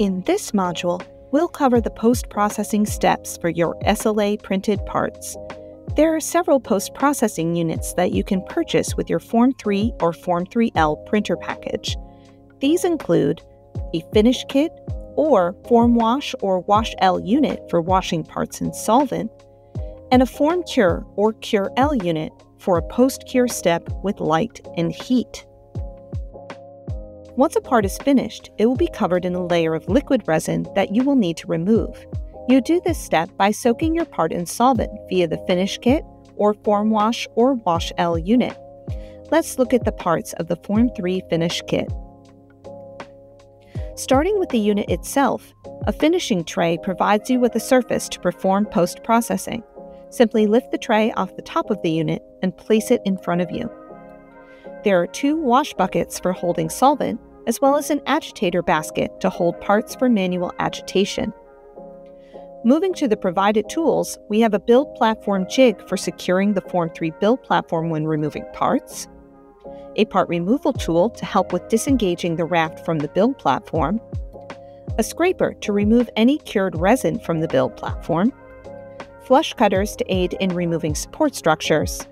In this module, we'll cover the post-processing steps for your SLA printed parts. There are several post-processing units that you can purchase with your Form 3 or Form 3L printer package. These include a finish kit or Form Wash or Wash L unit for washing parts in solvent, and a Form Cure or Cure L unit for a post cure step with light and heat. Once a part is finished, it will be covered in a layer of liquid resin that you will need to remove. You do this step by soaking your part in solvent via the finish kit or Form Wash or Wash L unit. Let's look at the parts of the Form 3 finish kit. Starting with the unit itself, a finishing tray provides you with a surface to perform post processing. Simply lift the tray off the top of the unit and place it in front of you. There are two wash buckets for holding solvent, as well as an agitator basket to hold parts for manual agitation. Moving to the provided tools, we have a build platform jig for securing the Form 3 build platform when removing parts, a part removal tool to help with disengaging the raft from the build platform, a scraper to remove any cured resin from the build platform, flush cutters to aid in removing support structures,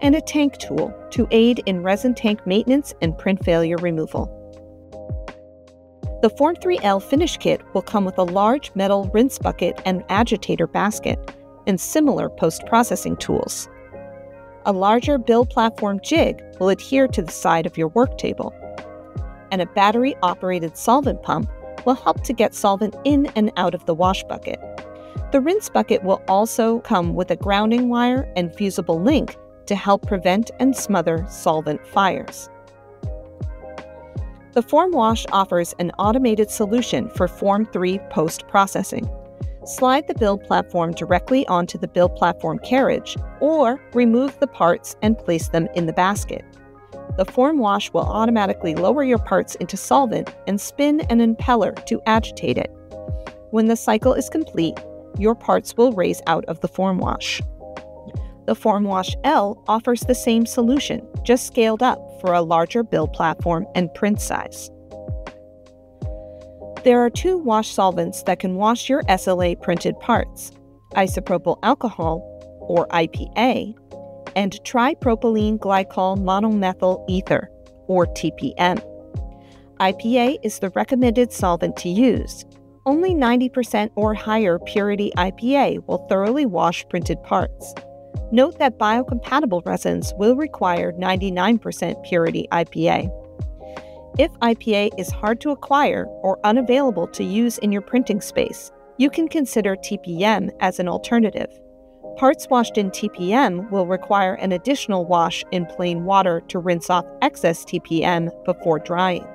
and a tank tool to aid in resin tank maintenance and print failure removal. The Form 3L finish kit will come with a large metal rinse bucket and agitator basket and similar post processing tools. A larger build platform jig will adhere to the side of your work table, and a battery operated solvent pump will help to get solvent in and out of the wash bucket. The rinse bucket will also come with a grounding wire and fusible link to help prevent and smother solvent fires. The Form Wash offers an automated solution for Form 3 post processing. Slide the build platform directly onto the build platform carriage, or remove the parts and place them in the basket. The form wash will automatically lower your parts into solvent and spin an impeller to agitate it. When the cycle is complete, your parts will raise out of the form wash. The Form Wash L offers the same solution, just scaled up for a larger build platform and print size. There are two wash solvents that can wash your SLA printed parts isopropyl alcohol, or IPA, and tripropylene glycol monomethyl ether, or TPM. IPA is the recommended solvent to use. Only 90% or higher purity IPA will thoroughly wash printed parts. Note that biocompatible resins will require 99% purity IPA. If IPA is hard to acquire or unavailable to use in your printing space, you can consider TPM as an alternative. Parts washed in TPM will require an additional wash in plain water to rinse off excess TPM before drying.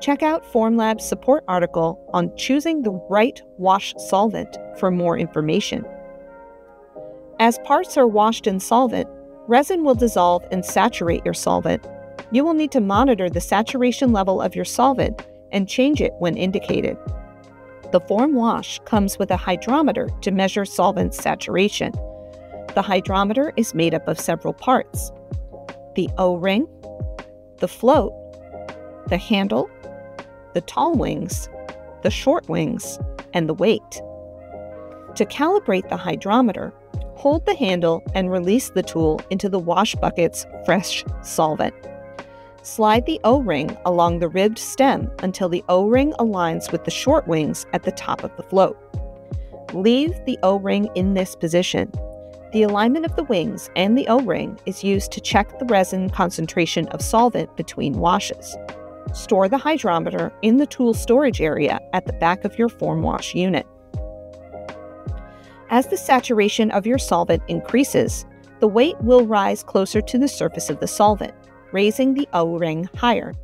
Check out Formlab's support article on choosing the right wash solvent for more information. As parts are washed in solvent, resin will dissolve and saturate your solvent, you will need to monitor the saturation level of your solvent and change it when indicated. The Form Wash comes with a hydrometer to measure solvent saturation. The hydrometer is made up of several parts the O ring, the float, the handle, the tall wings, the short wings, and the weight. To calibrate the hydrometer, hold the handle and release the tool into the wash bucket's fresh solvent. Slide the O-ring along the ribbed stem until the O-ring aligns with the short wings at the top of the float. Leave the O-ring in this position. The alignment of the wings and the O-ring is used to check the resin concentration of solvent between washes. Store the hydrometer in the tool storage area at the back of your form wash unit. As the saturation of your solvent increases, the weight will rise closer to the surface of the solvent raising the O-ring higher.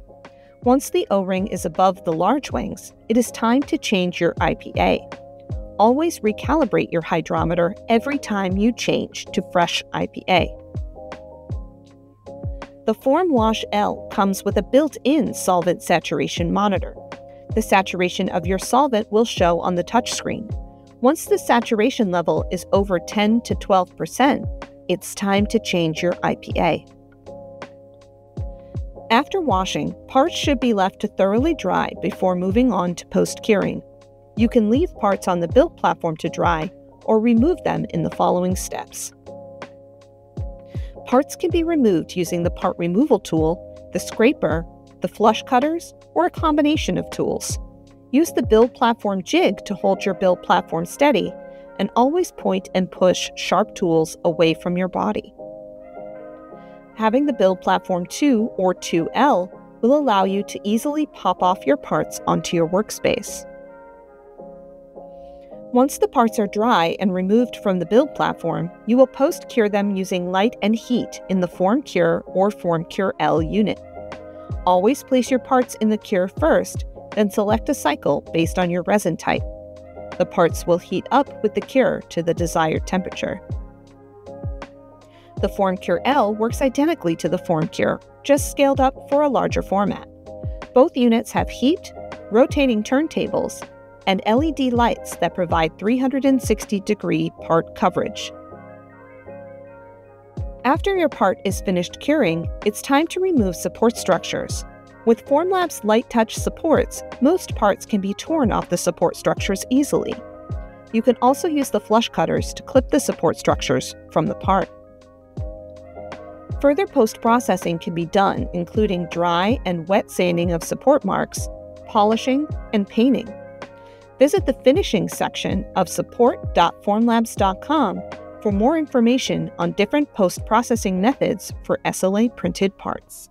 Once the O-ring is above the large wings, it is time to change your IPA. Always recalibrate your hydrometer every time you change to fresh IPA. The Form Wash L comes with a built-in solvent saturation monitor. The saturation of your solvent will show on the touchscreen. Once the saturation level is over 10 to 12%, it's time to change your IPA. After washing, parts should be left to thoroughly dry before moving on to post curing. You can leave parts on the build platform to dry or remove them in the following steps. Parts can be removed using the part removal tool, the scraper, the flush cutters, or a combination of tools. Use the build platform jig to hold your build platform steady, and always point and push sharp tools away from your body. Having the build platform 2 or 2L will allow you to easily pop off your parts onto your workspace. Once the parts are dry and removed from the build platform, you will post cure them using light and heat in the Form Cure or Form Cure L unit. Always place your parts in the cure first, then select a cycle based on your resin type. The parts will heat up with the cure to the desired temperature. The Form Cure L works identically to the Form Cure, just scaled up for a larger format. Both units have heat, rotating turntables, and LED lights that provide 360 degree part coverage. After your part is finished curing, it's time to remove support structures. With Formlabs Light Touch supports, most parts can be torn off the support structures easily. You can also use the flush cutters to clip the support structures from the part. Further post processing can be done, including dry and wet sanding of support marks, polishing, and painting visit the finishing section of support.formlabs.com for more information on different post processing methods for SLA printed parts.